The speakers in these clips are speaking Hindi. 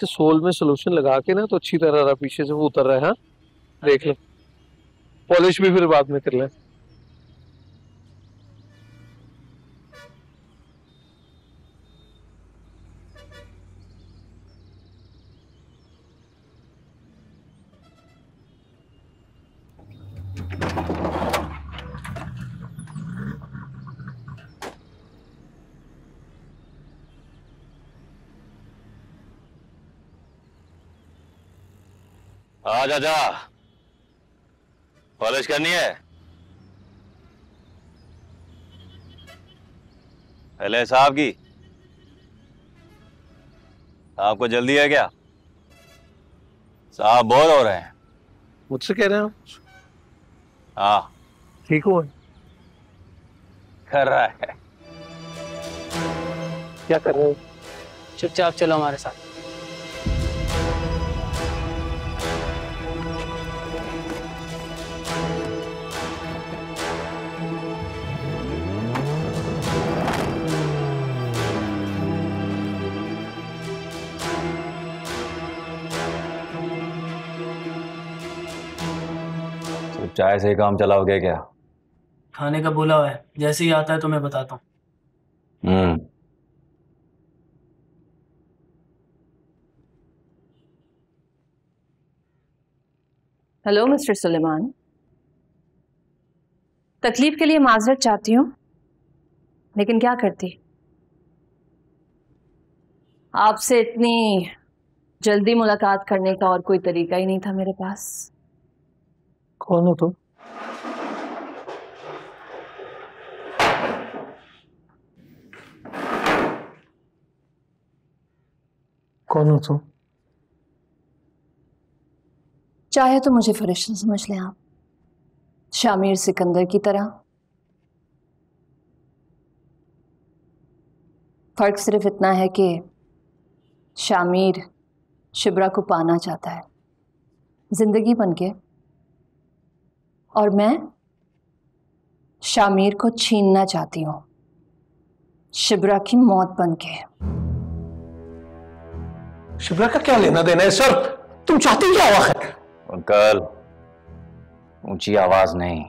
तो सोल में सोल्यूशन लगा के ना तो अच्छी तरह रहा पीछे से वो उतर रहा है हाँ? देख लो। पॉलिश भी फिर बाद में कर लें। आ जा जा। पॉलिश करनी है। पहले साहब की। आपको जल्दी है क्या? साहब बोर हो रहे हैं। मुझसे कह रहे हैं आप? हाँ। ठीक हो? कर रहा है। क्या कर रहे हो? चुपचाप चलो हमारे साथ। चाय से ही काम चलाओगे क्या? खाने का बोला हुआ है। जैसे ही आता है तो मैं बताता हूँ। हम्म। हेलो मिस्टर सुलेमान तकलीफ़ के लिए माजरत चाहती हूँ लेकिन क्या करती? आपसे इतनी जल्दी मुलाकात करने का और कोई तरीका ही नहीं था मेरे पास। कौन हो तुम कौन हो तुम चाहे तो मुझे फरिश्ता समझ लें आप शामिर सिकंदर की तरह फ़र्क सिर्फ़ इतना है कि शामिर शिबरा को पाना चाहता है ज़िंदगी बन के और मैं शामिर को छीनना चाहती हूँ। शिबरा की मौत बन के। शिबरा का क्या लेना देना है सर? तुम चाहती क्या हो आखिर? अंकल ऊँची आवाज़ नहीं।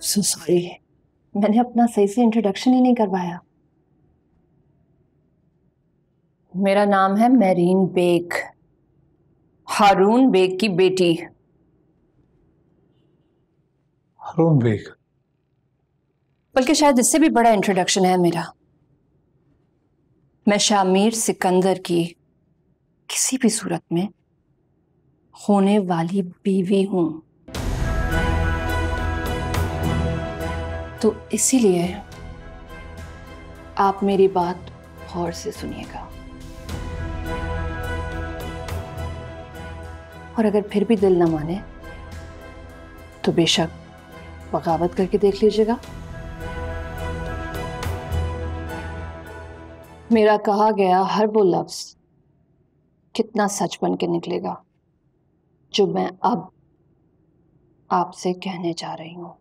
सो सॉरी मैंने अपना सही से इंट्रोडक्शन ही नहीं करवाया। मेरा नाम है मेरीन बेग। हारून बेग की बेटी। हारून बेग। बल्कि शायद इससे भी बड़ा इंट्रोडक्शन है मेरा। मैं शामिर सिकंदर की किसी भी सूरत में होने वाली बीवी हूँ। तो इसीलिए आप मेरी बात गौर से सुनिएगा। और अगर फिर भी दिल ना माने तो बेशक बगावत करके देख लीजिएगा। मेरा कहा गया हर वो लफ्ज कितना सच बन के निकलेगा, जो मैं अब आपसे कहने जा रही हूँ।